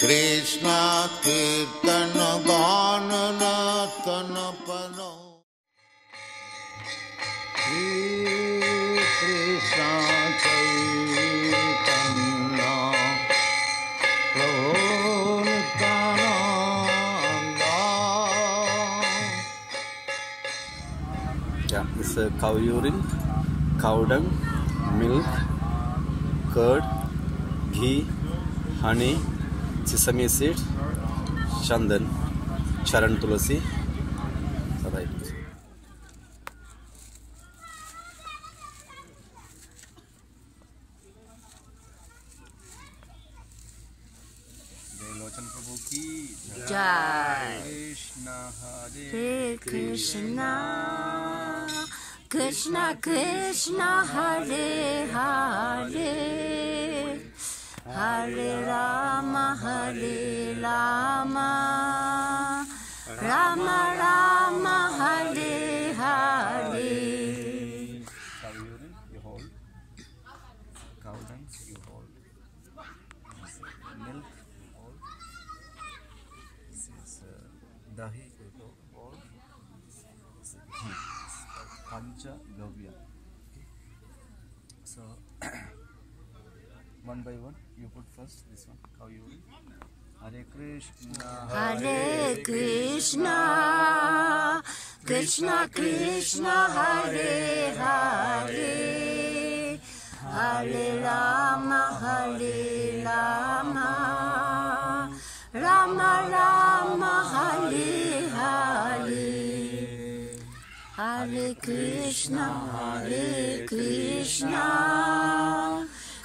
कृष्ण कीर्तन गान नतन पनो कृष्ण चैतन्य प्रभु Nityananda Yeah, this is cow urine, cow dung, milk, curd, ghee honey sesame seed chandan चरण तुलसी प्रभु जय कृष्ण कृष्णा कृष्णा हरे Hare. Hare, Rama, Hare Rama, Rama Rama, Hare Hare. urine you hold you hold milk hold this is uh, dahi you hold ghee pancha gavya. So one by one put first this one cow urine hare krishna. Hare Krishna, Krishna Krishna, Hare Hare, Hare Rama, Hare Rama, Rama Rama, Hare Hare. Hare Krishna, Hare Krishna,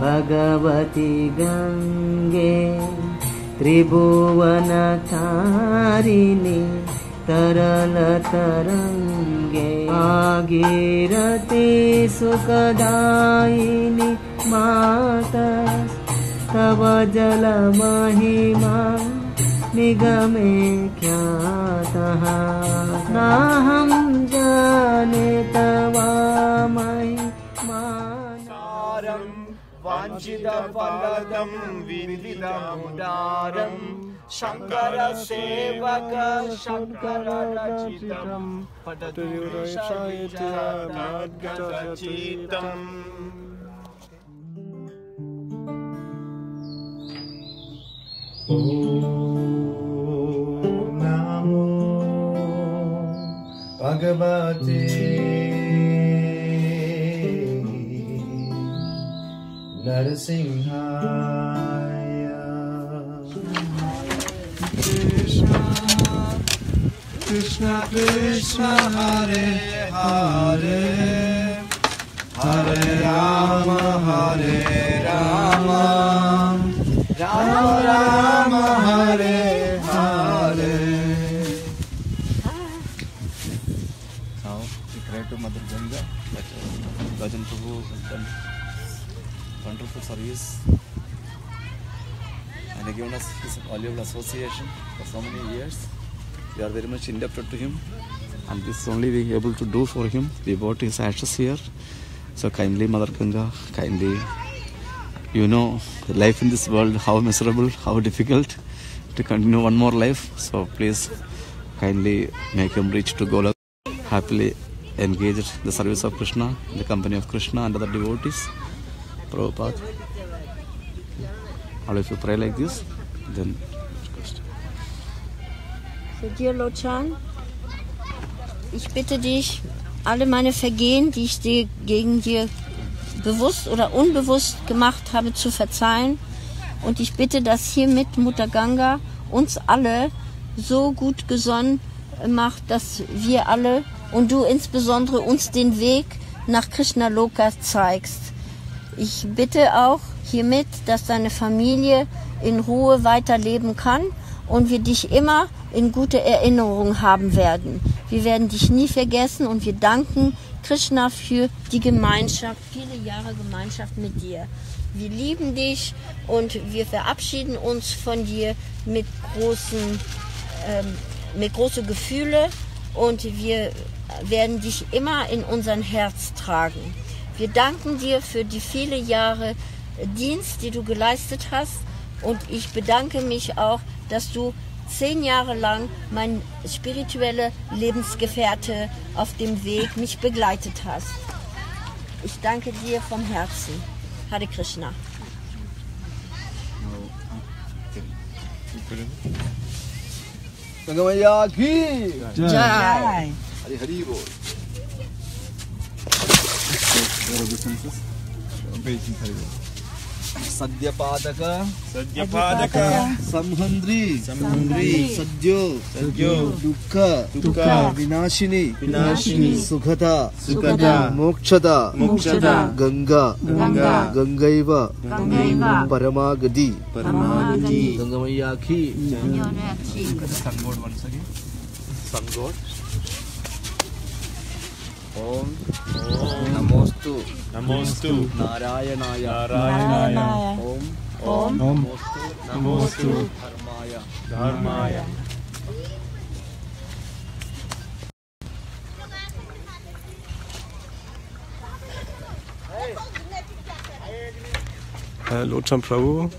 Bhagwati गङ्गे त्रिभुवनकारिणि तरलतरङ्गे आगीरति सुखदायिनि माता तव जलमहिमा निगमे ख्यातः। नाहं जाने तवामहि वाञ्छितफलदं विदितमुदारं शङ्करसेवक शङ्कररचितं पठतु विषयितम् Namo Bhagavate Narasimhaya Krishna Krishna Hare Hare. Hare Rama Hare Rama. Rama Rama Hare service and he given us his valuable association for so many years. We are very much indebted to him and this is only we able to do for him. We brought his ashes here. So kindly Mother Ganga, kindly you know life in this world how miserable, how difficult to continue one more life. So please kindly make him reach to Golok happily engaged the service of Krishna, the company of Krishna and other devotees. Prabhupada. All if you pray like this, then. Für dir, Lotschan, ich bitte dich, alle meine Vergehen, die ich dir gegen dir bewusst oder unbewusst gemacht habe, zu verzeihen. Und ich bitte, dass hiermit Mutter Ganga uns alle so gut gesonnen macht, dass wir alle und du insbesondere uns den Weg nach Krishna Loka zeigst. Ich bitte auch hiermit, dass deine Familie in Ruhe weiterleben kann und wir dich immer in gute Erinnerung haben werden. Wir werden dich nie vergessen und wir danken Krishna für die Gemeinschaft, viele Jahre Gemeinschaft mit dir. Wir lieben dich und wir verabschieden uns von dir mit großen, ähm, mit großen Gefühle und wir werden dich immer in unserem Herz tragen. Wir danken dir für die viele Jahre Dienst, die du geleistet hast. Und ich bedanke mich auch, dass du zehn Jahre lang mein spirituelle Lebensgefährte auf dem Weg mich begleitet hast. Ich danke dir vom Herzen. Hare Krishna. Jai. Jai. Jai. सद्यपादक। सद्यपादक। संहंद्री। संहंद्री। सद्यो सद्यो दुःख। दुःख। विनाशिनी। विनाशिनी। सुखदा सुखदा मोक्षदा मोक्षदा गंगा। गंगा। गंगैव। Gangaiva. परमागति परमागति की. Sun once again. Sun God. ओम नमोस्तु नमोस्तु नारायणाय नारायणाय ओम ओम नमोस्तु धर्माय धर्माय Lotram Prabhu.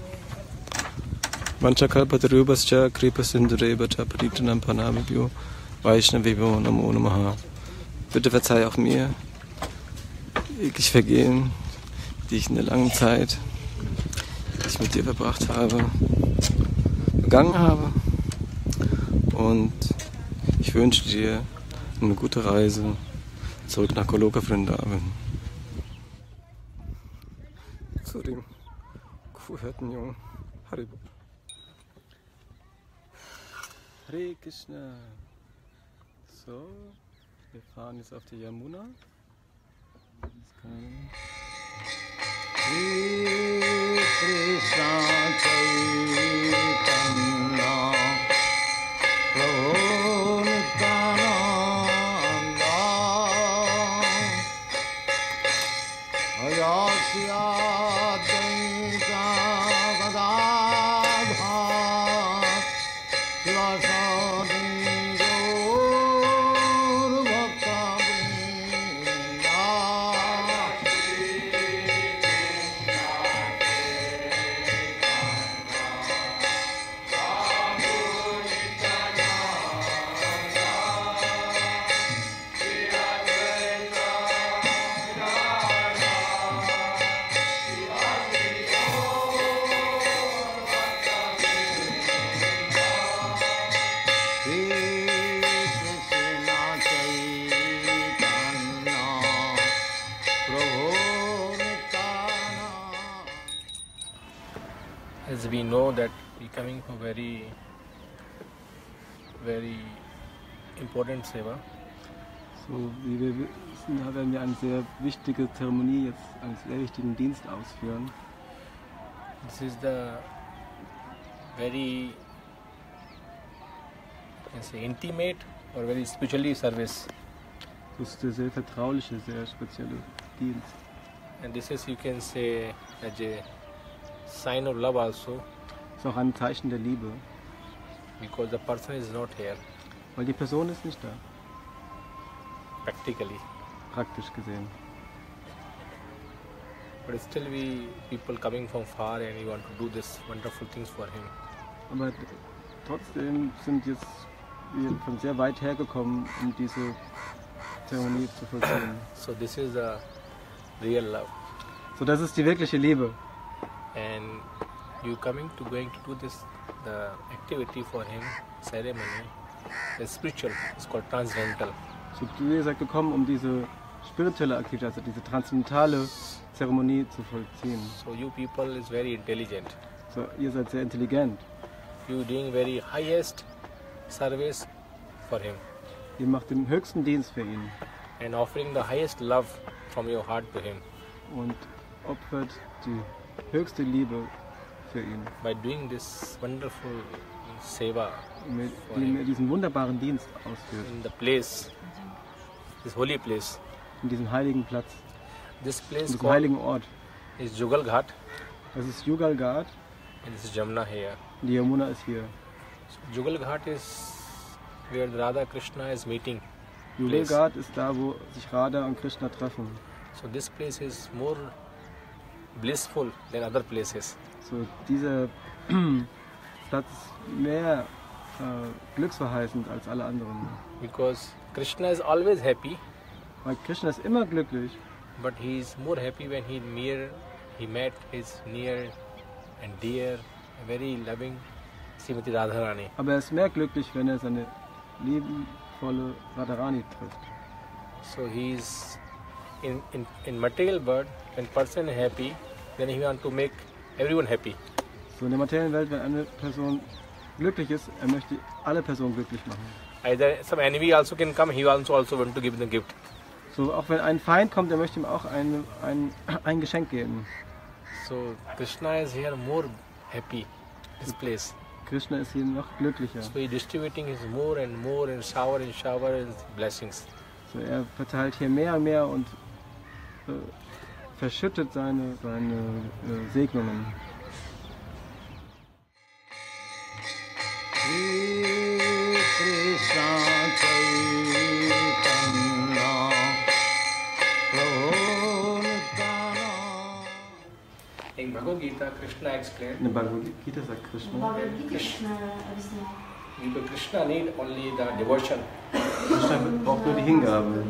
Vanchakalpatarubhascha kripasindurebhacha patitanam panamibhyo Vaishnavibhyo namo namaha. Bitte verzeih auch mir jegliche Vergehen, die ich in der langen Zeit, die ich mit dir verbracht habe, begangen habe. Und ich wünsche dir eine gute Reise zurück nach Goloka Vrindavan. Zu dem Kuhhirtenjungen Haribo. Hare Krishna. So, wir fahren jetzt auf die Yamuna. Krishna important seva So, wie wir wissen, werden wir eine sehr wichtige Zeremonie jetzt, einen sehr wichtigen Dienst ausführen. this is the very say intimate or very spiritually service Das ist der sehr vertrauliche, sehr spezielle Dienst. and this is you can say as a sign of love also. Ist auch ein Zeichen der Liebe, because the person is not here weil die Person ist nicht da, practically praktisch gesehen. but still we people coming from far and we want to do this wonderful things for him Aber trotzdem sind jetzt wir von sehr weit hergekommen, um diese Zeremonie zu vollziehen. so this is the real love So, das ist die wirkliche Liebe. and you coming to going to do this the activity for him ceremony is spiritual it's called transcendental So, ihr seid gekommen, um diese spirituelle Aktivität, also diese transzendentale Zeremonie zu vollziehen. so you people is very intelligent So, ihr seid sehr intelligent. you doing very highest service for him Ihr macht den höchsten Dienst für ihn and offering the highest love from your heart to him und opfert die höchste Liebe für ihn. by doing this wonderful seva Mit dem er diesen wunderbaren Dienst ausführt. in the place, this holy place. In diesem heiligen Platz, This in place diesem called heiligen Ort. is Jugal Ghat Das ist Yugal Ghat and this is Jamuna here. und die Yamuna ist hier. Jugal Ghat is where Radha Krishna is meeting. Place. Ghat ist da, wo sich Radha und Krishna treffen. So this place is more blissful than other places. So, dieser Platz mehr glücksverheißend als alle anderen. Because Krishna is always happy, Weil Krishna ist immer glücklich, but he is more happy when he near he met his near and dear, very loving Srimati Radharani. aber er ist mehr glücklich, wenn er seine liebenvolle Radharani trifft. So he is in, in, in material world, when person is happy, then he want to make everyone happy. So in der materiellen Welt, wenn eine Person glücklich ist, er möchte alle Personen glücklich machen. Either some enemy also can come, he also also want to give them gift. So auch wenn ein Feind kommt, er möchte ihm auch ein, ein, ein Geschenk geben. So Krishna is here more happy, this place. Krishna ist hier noch glücklicher. So he distributing his more and more and shower and shower and blessings. So er verteilt hier mehr und mehr und äh, verschüttet seine, seine äh, Segnungen. In Bhagavad Gita, Krishna explained In der Bhagavad Gita sagt Krishna, because Krishna need only the devotion. Krishna braucht nur die Hingabe.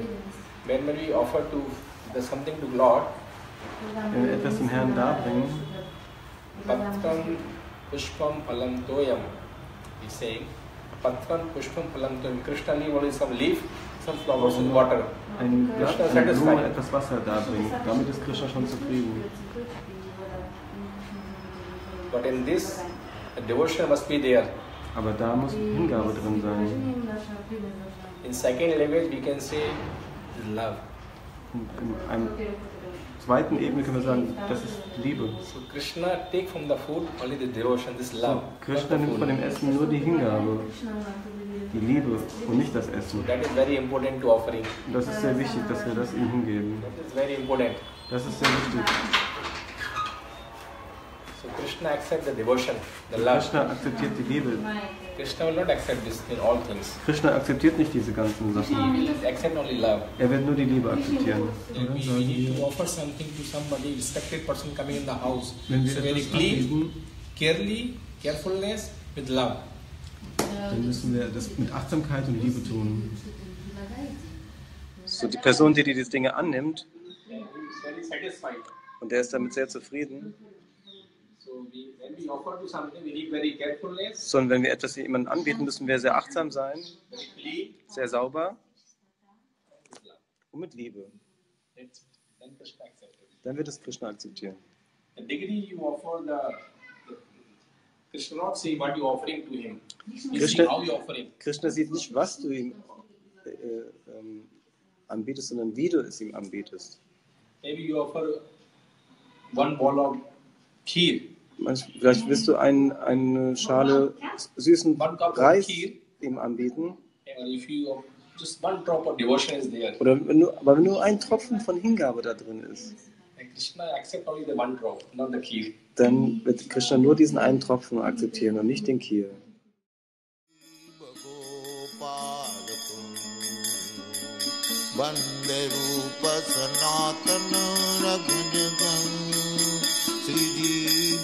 When, when we offer to the something to Lord, Wenn etwas dem Herrn darbringen, Patram Pushpam Phalam Toyam. He's saying, Patram Pushpam Phalam Toyam. Krishna leave only some leaf, some flowers and water. ein Blatt, Krishna eine Blume, satisfied. etwas Wasser darbringen, damit ist Krishna schon zufrieden. But in this, the devotion must be there. Aber da muss Hingabe drin sein. In second language, we can say love. Und in einem zweiten Ebene können wir sagen, das ist Liebe. So Krishna take from the food only the devotion, this love. So, not Krishna the nimmt von dem Essen nur die Hingabe, die Liebe und nicht das Essen. That is very important to offering. Und das ist sehr wichtig, dass wir das ihm hingeben. That is very important. Das ist sehr wichtig. So Krishna accept the devotion, the love. Krishna akzeptiert die Liebe. Krishna will not accept this in all things. Krishna akzeptiert nicht diese ganzen Sachen. He will accept only love. Er wird nur die Liebe akzeptieren. If we, we need to offer something to somebody, respected person coming in the house. Wenn wir So very etwas clean, anbieten, carefully, carefulness with love. dann müssen wir das mit Achtsamkeit und Liebe tun. So die Person, die diese Dinge annimmt He is very satisfied. und der ist damit sehr zufrieden. So we, when we offer to something, we need very carefulness, Sondern wenn wir etwas jemandem anbieten, müssen wir sehr achtsam sein, sehr sauber und mit Liebe. Dann wird es Krishna akzeptieren. Krishna Krishna- sieht nicht, was du ihm äh, ähm, anbietest, sondern wie du es ihm anbietest. Maybe you offer one bowl of kheer. Vielleicht willst du ein, eine Schale süßen Reis ihm anbieten. Oder wenn nur, aber wenn nur ein Tropfen von Hingabe da drin ist, dann wird Krishna nur diesen einen Tropfen akzeptieren und nicht den Kiel. Vande Rupa Sanatana Raghunagan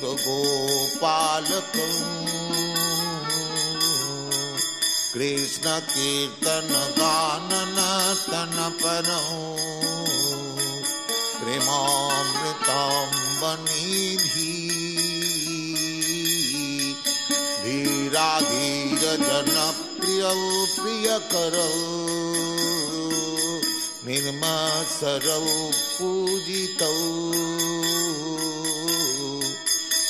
गोपालकौ कृष्णकीर्तनदानतनपनौ कृमामृताम्बणि धीरागीरजनप्रियौ प्रियकरौ निर्मसरौ पूजितौ।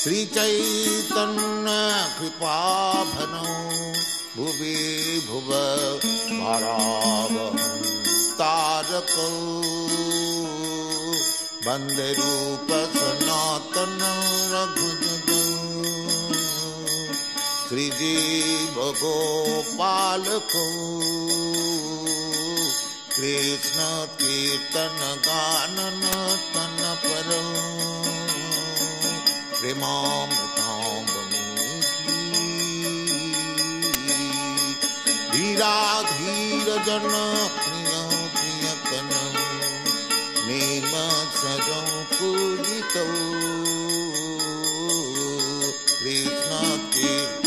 श्रीचैतन्यकृपाभनौ भुवि भुव भराबह तारकौ बन्दरूप सनातन श्रीजीवगोपालकौ कृष्णकीर्तनगाननतनपरौ प्रेमामृताम्बनीः धीराधीरजन प्रिय प्रियतनं नेम सजौ पूजितौ कृष्णकीर्ति